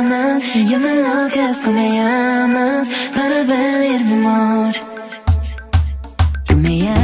yo me enloquezco, me llamas para pedirme amor. Tú me llamas.